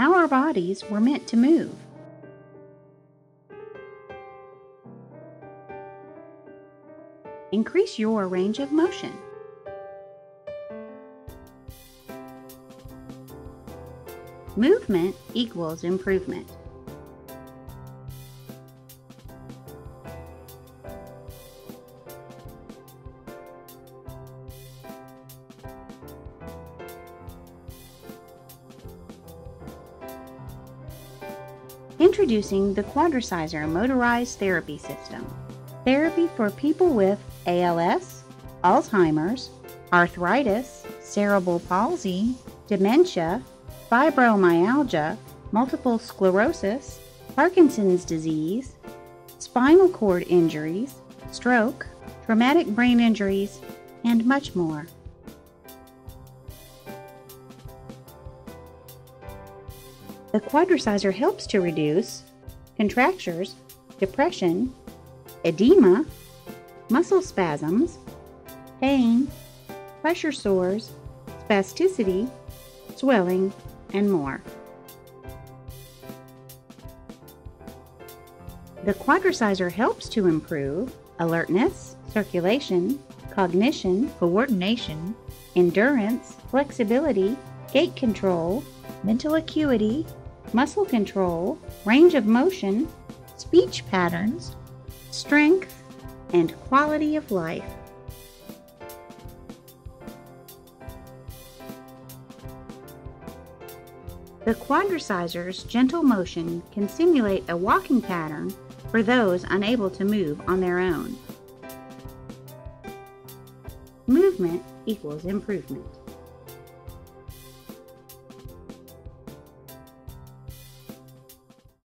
Our bodies were meant to move. Increase your range of motion. Movement equals improvement. Introducing the Quadriciser Motorized Therapy System. Therapy for people with ALS, Alzheimer's, arthritis, cerebral palsy, dementia, fibromyalgia, multiple sclerosis, Parkinson's disease, spinal cord injuries, stroke, traumatic brain injuries, and much more. The quadriciser helps to reduce contractures, depression, edema, muscle spasms, pain, pressure sores, spasticity, swelling, and more. The quadriciser helps to improve alertness, circulation, cognition, coordination, endurance, flexibility, gait control, mental acuity, muscle control, range of motion, speech patterns, strength, and quality of life. The quadriciser's gentle motion can simulate a walking pattern for those unable to move on their own. Movement equals improvement.